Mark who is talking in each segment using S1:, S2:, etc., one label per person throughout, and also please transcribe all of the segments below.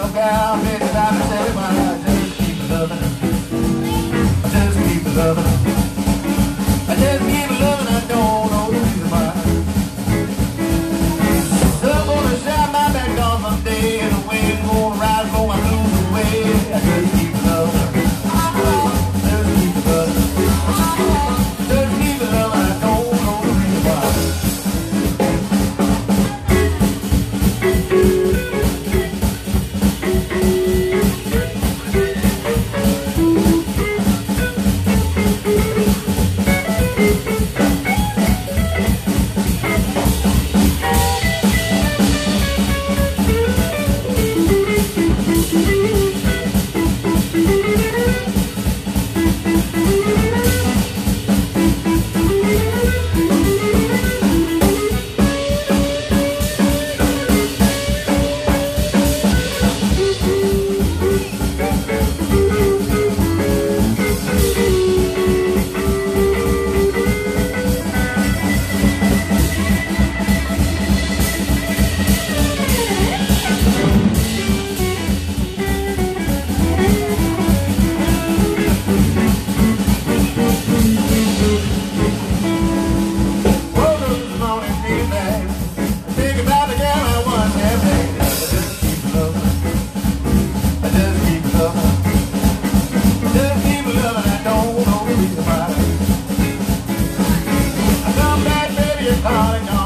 S1: about it.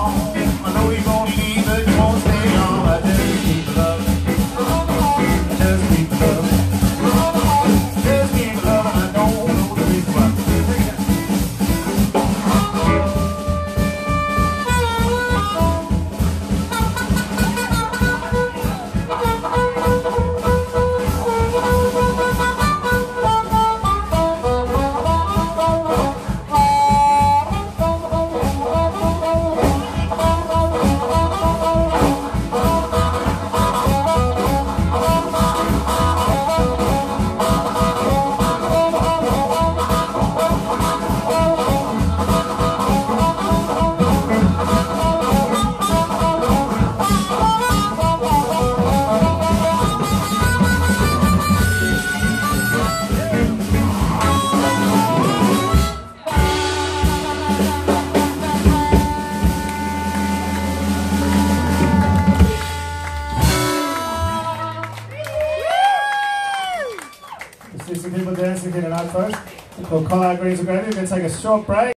S1: I know he's on.
S2: first Greens Gravy. We're going to take a short break.